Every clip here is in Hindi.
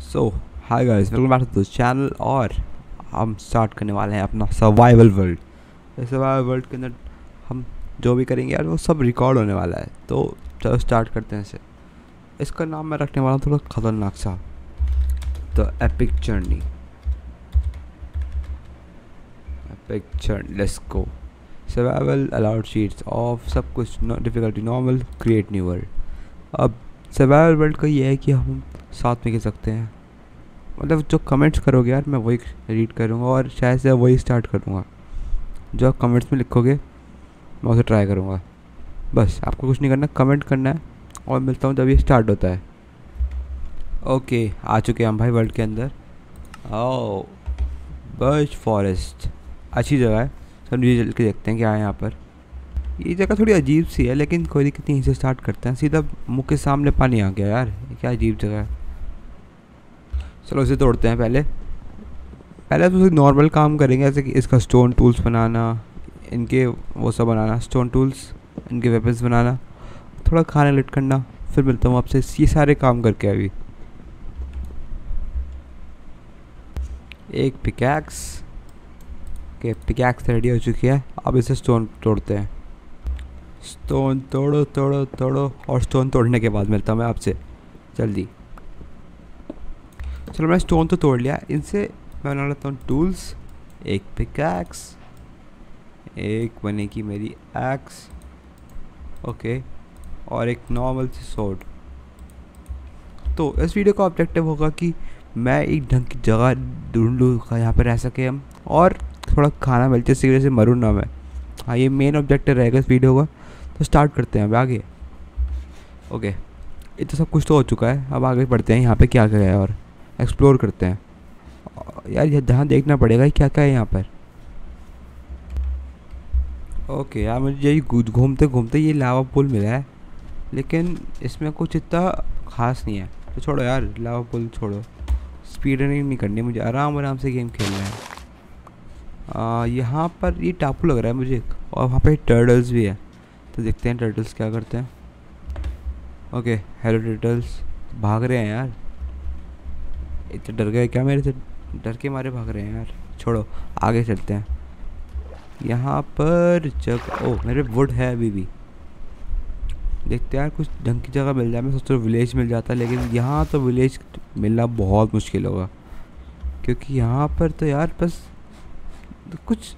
So hi guys welcome back to the channel और हम स्टार्ट करने वाले हैं अपना सर्वाइवल वर्ल्ड सर्वाइवल वर्ल्ड के अंदर हम जो भी करेंगे यार, वो सब रिकॉर्ड होने वाला है। तो चलो स्टार्ट करते हैं इसे। इसका नाम मैं रखने वाला हूँ थोड़ा ख़तरनाक सा। The epic journey epic journey let's go survival allowed cheats off सब कुछ difficulty normal create new world अब सर्वाइवल वर्ल्ड का ये है कि हम साथ में खेल सकते हैं। मतलब जो कमेंट्स करोगे यार, मैं वही रीड करूँगा और शायद से वही स्टार्ट करूँगा। जो आप कमेंट्स में लिखोगे, मैं उसे ट्राई करूँगा। बस, आपको कुछ नहीं करना कमेंट करना है और मिलता हूँ जब ये स्टार्ट होता है। ओके आ चुके हैं हम भाई वर्ल्ड के अंदर। ओ बर्च फॉरेस्ट अच्छी जगह है। सब नीचे चल के देखते हैं क्या है यहाँ पर। ये जगह थोड़ी अजीब सी है, लेकिन कोई दिक्कत नहीं से स्टार्ट करते हैं। सीधा मुँह के सामने पानी आ गया यार क्या अजीब जगह है। चलो इसे तोड़ते हैं पहले। पहले तो नॉर्मल काम करेंगे, जैसे कि इसका स्टोन टूल्स बनाना, इनके वो सब बनाना स्टोन टूल्स इनके वेपन्स बनाना, थोड़ा खाना लिट करना, फिर मिलता हूँ आपसे। ये सारे काम करके अभी। एक पिकैक्स के पिकैक्स रेडी हो चुकी है। अब इसे स्टोन तोड़ते हैं। स्टोन तोड़ो तोड़ो तोड़ो, और स्टोन तोड़ने के बाद मिलता हूँ मैं आपसे। जल्दी। चलो मैं स्टोन तो तोड़ लिया। इनसे मैं बना लेता हूँ टूल्स एक पिकैक्स एक बनेगी मेरी एक्स ओके और एक नॉर्मल सी सोड तो इस वीडियो का ऑब्जेक्टिव होगा कि मैं एक ढंग की जगह ढूंढ लूँ यहाँ पर रह सके हम। और थोड़ा खाना मिलते जिसकी वजह से मरूँ ना मैं। हाँ ये मेन ऑब्जेक्टिव रहेगा इस वीडियो का। तो स्टार्ट करते हैं अब आगे। ओके ये तो सब कुछ तो हो चुका है। अब आगे बढ़ते हैं, यहाँ पे क्या क्या है और। एक्सप्लोर करते हैं। यार जहाँ देखना पड़ेगा क्या क्या है यहाँ पर? ओके यार, मुझे यही घूमते घूमते ये लावा पुल मिला है। लेकिन इसमें कुछ इतना खास नहीं है। तो छोड़ो यार लावा पुल छोड़ो। स्पीड रनिंग नहीं करनी मुझे। आराम आराम से गेम खेलना है। यहाँ पर ये टापू लग रहा है मुझे और वहाँ पर टर्टल्स भी है। तो देखते हैं टर्टल्स क्या करते हैं। ओके हेलो टर्टल्स भाग रहे हैं यार। इतने डर गए क्या मेरे से? डर के मारे भाग रहे हैं यार। छोड़ो, आगे चलते हैं। यहाँ पर जग, ओ, मेरे वुड है अभी भी। देखते यार, कुछ ढंग की जगह मिल जाए। मैं सोच रहा विलेज मिल जाता है लेकिन यहाँ तो विलेज मिलना बहुत मुश्किल होगा। क्योंकि यहाँ पर तो यार बस कुछ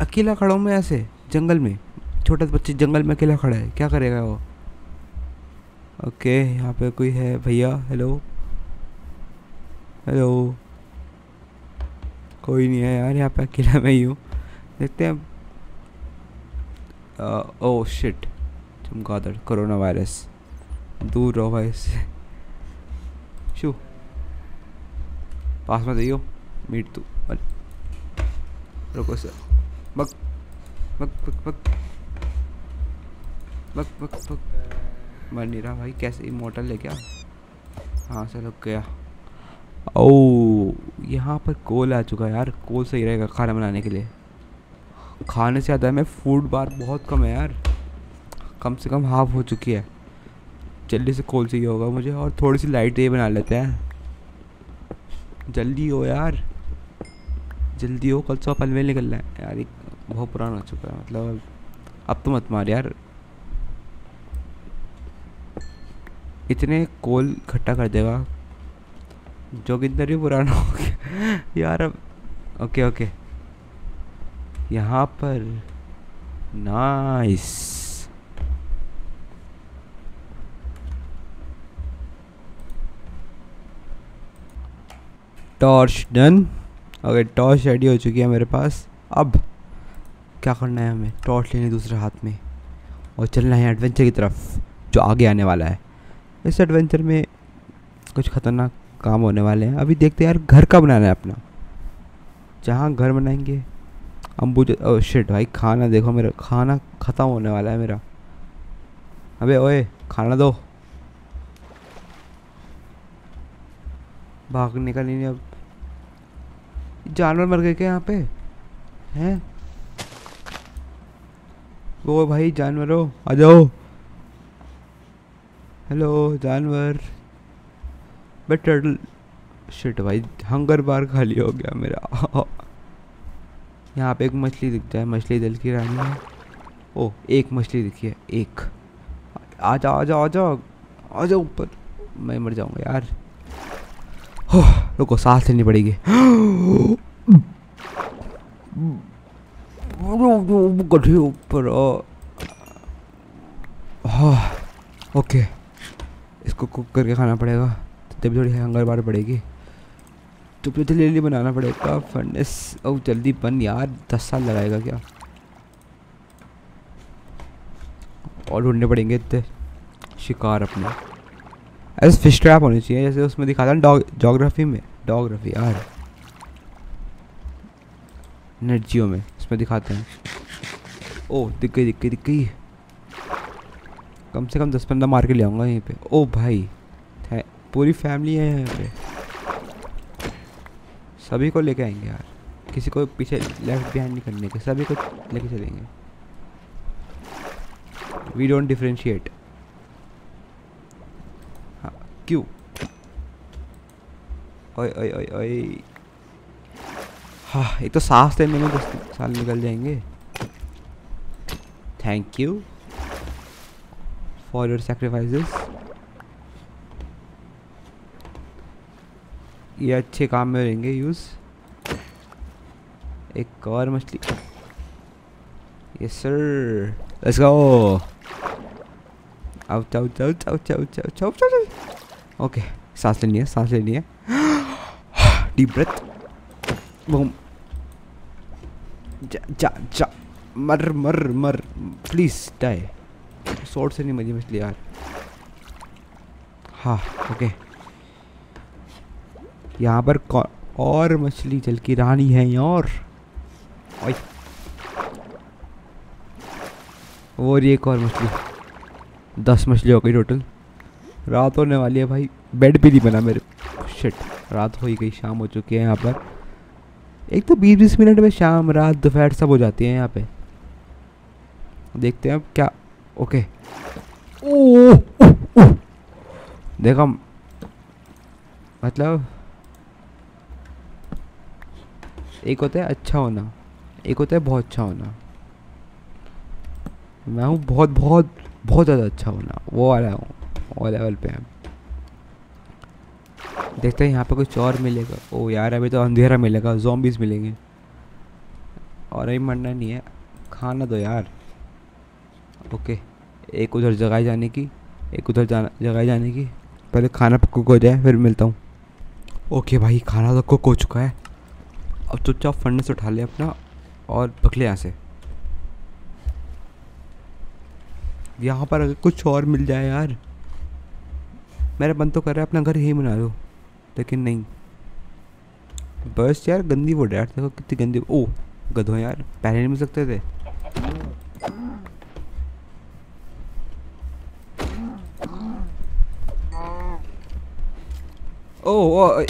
अकेला खड़ा हूँ मैं ऐसे, जंगल में। छोटा बच्चे जंगल में अकेला खड़ा है। क्या करेगा वो? ओके, यहाँ पे कोई है? भैया हेलो हेलो। कोई नहीं है यार, यहाँ पे अकेला मैं ही हूँ। देखते हैं। ओ शिट चमगादड़ कोरोना वायरस दूर रहो भाई इससे। शू। पास में जाइयो मीट तू। रुको सर। बक। बक बक बक। बक बक बक। मर नहीं रहा भाई। कैसे? इमोटल है क्या? हाँ सर, रुक गया। ओ यहाँ पर कोल आ चुका है यार। कोल सही रहेगा खाना बनाने के लिए। खाने से ज़्यादा में फ़ूड बार बहुत कम है यार। कम से कम हाफ़ हो चुकी है। जल्दी से कोल चाहिए होगा मुझे और थोड़ी सी लाइट ये बना लेते हैं। जल्दी हो यार। जल्दी हो, कल सुबह पनवेल निकलना है। यार बहुत पुराना हो चुका है मतलब अब तो मत मार यार। इतने कोल इकट्ठा कर देगा। जो कि भी पुराना हो गया। यार अब, ओके ओके। यहाँ पर nice torch done okay torch ready हो चुकी है मेरे पास। अब, क्या करना है हमें? टॉर्च लेनी दूसरे हाथ में। और चलना है एडवेंचर की तरफ़, जो आगे आने वाला है। इस एडवेंचर में कुछ ख़तरनाक काम होने वाले हैं। अभी देखते हैं यार, घर का बनाना है अपना? जहाँ घर बनाएँगे? अम्बू ओ शिट भाई, खाना देखो मेरा, खाना ख़त्म होने वाला है मेरा। अबे ओए, खाना दो। भागने का नहीं अब। जानवर मर गए क्या यहाँ पे? हैं? वो भाई, जानवरों, आ जाओ। हेलो जानवर। बट टर्टल शिट भाई हंगर बार खाली हो गया मेरा। यहाँ पे एक मछली दिखता है, मछली दल की रानी है। ओ एक मछली दिखी है, एक। आ जाओ आ जाओ आ जाओ आ जाओ ऊपर। मैं मर जाऊँगा यार। हो रुको, सांस लेनी पड़ेगी। गड्ढे ऊपर ओके। इसको कुक करके खाना पड़ेगा। तभी थोड़ी हंगर बार पड़ेगी। तो फिर तो जल्दी बनाना पड़ेगा। फर्नेस ओ, जल्दी बन यार। दस साल लगाएगा क्या? और ढूँढने पड़ेंगे इतने। शिकार अपने। ऐसे फ़िश ट्रैप होनी चाहिए, जैसे उसमें है डॉग जोग्राफी में। डॉग्राफी यार। नर्जियो में, इसमें दिखाते हैं। ओ, दिख गई दिख गई दिख गई। कम से कम दस पंद्रह मार के ले आऊँगा यहीं पे। ओ, भाई। पूरी फैमिली है यहाँ पे। सभी को लेके आएँगे यार। किसी को पीछे लेफ़्ट बिहाइंड नहीं करने के, सभी को लेके चलेंगे। वी डोंट डिफ्रेंशिएट हाँ क्यों? ओए ओए ओए ओए। हाँ एक तो सांस लेने में दस साल निकल जाएँगे। Thank you for your sacrifices ये अच्छे काम में रहेंगे, यूज़। एक और मछली। Yes sir let's go okay सांस लेनी है, सांस लेनी है। डीप ब्रेथ बूम जा जा जा। मर मर मर। प्लीज़ डाई सोर्ड से नहीं मजी मछली यार। हाँ ओके यहाँ पर और मछली जल की रानी है और और एक और मछली। दस मछली हो गई टोटल रात होने वाली है भाई। बेड भी नहीं बना मेरे शिट रात हो ही गई शाम हो चुकी है यहाँ पर। एक तो बीस बीस मिनट में शाम रात दोपहर सब हो जाती है यहाँ पे। देखते हैं अब क्या ओके। ओ, देखा। मतलब एक होता है अच्छा होना, एक होता है बहुत अच्छा होना। मैं हूँ बहुत बहुत बहुत ज़्यादा अच्छा होना, वो वाला हूँ, वो लेवल पे हम देखते हैं यहाँ पे कुछ और मिलेगा। ओ यार, अभी तो अंधेरा मिलेगा जॉम्बीज मिलेंगे। और अभी मरना नहीं है, खाना दो यार। ओके, एक उधर जगह जाने की, एक उधर जाना जगह जाने की। पहले खाना कुक हो जाए, फिर मिलता हूँ। ओके भाई, खाना तो कुक हो चुका है। अब चुपचाप फंड से उठा ले अपना और पकले यहाँ से। यहाँ पर अगर कुछ और मिल जाए यार। मेरा मन तो कर रहा है अपना घर यहीं बना लो, लेकिन नहीं। बस यार, गंदी वो यार देखो कितनी गंदी ओ गधो यार पहले नहीं मिल सकते थे। ओ ओए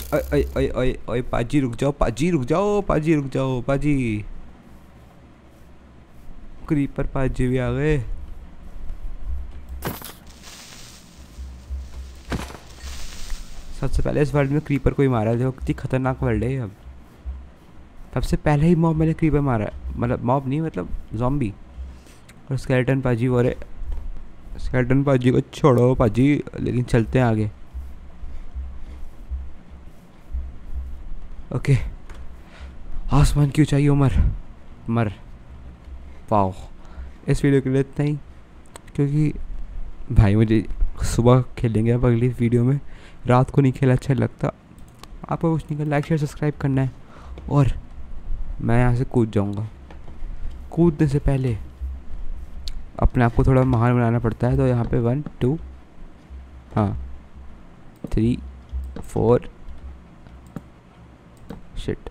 ओए ओए पाजी रुक जाओ पाजी रुक जाओ पाजी रुक जाओ पाजी क्रीपर पाजी भी आ गए सबसे पहले इस वर्ल्ड में क्रीपर को ही मारा देखो कितनी खतरनाक वर्ल्ड है अब। सबसे पहले ही मॉब मैंने क्रीपर मारा मतलब मॉब नहीं मतलब जॉम्बी और स्केलेटन पाजी वो स्केलेटन पाजी को छोड़ो पाजी लेकिन चलते हैं आगे। ओके आसमान क्यों चाहिए उमर? मर। पाओ। इस वीडियो के लिए इतना ही। क्योंकि भाई मुझे सुबह खेलेंगे अब अगली वीडियो में। रात को नहीं खेला अच्छा लगता। आपको कुछ नहीं कर लाइक, शेयर, सब्सक्राइब करना है। और मैं यहाँ से कूद जाऊँगा। कूदने से पहले अपने आप को थोड़ा महान बनाना पड़ता है। तो यहाँ पे वन, टू हाँ थ्री, फोर शिट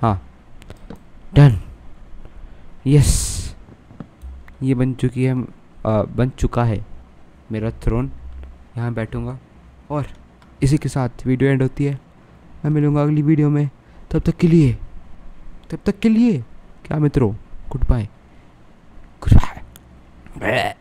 हाँ. डन यस ये बन चुकी है आ, बन चुका है मेरा थ्रोन यहाँ बैठूँगा और इसी के साथ वीडियो एंड होती है. मैं मिलूँगा अगली वीडियो में. तब तक के लिए तब तक के लिए क्या मित्रों? Good bye good bye